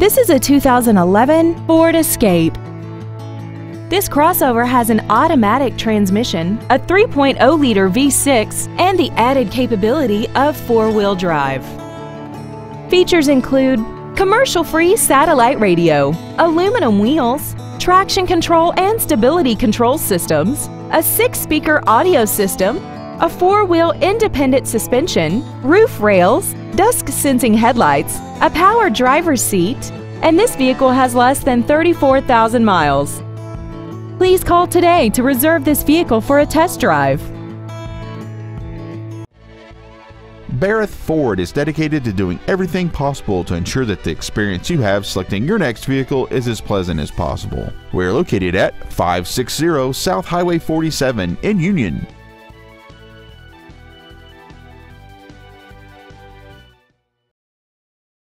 This is a 2011 Ford Escape. This crossover has an automatic transmission, a 3.0-liter V6, and the added capability of four-wheel drive. Features include commercial-free satellite radio, aluminum wheels, traction control and stability control systems, a six-speaker audio system, a four-wheel independent suspension, roof rails, dusk-sensing headlights, a power driver's seat, and this vehicle has less than 34,000 miles. Please call today to reserve this vehicle for a test drive. Barreth Ford is dedicated to doing everything possible to ensure that the experience you have selecting your next vehicle is as pleasant as possible. We're located at 560 South Highway 47 in Union.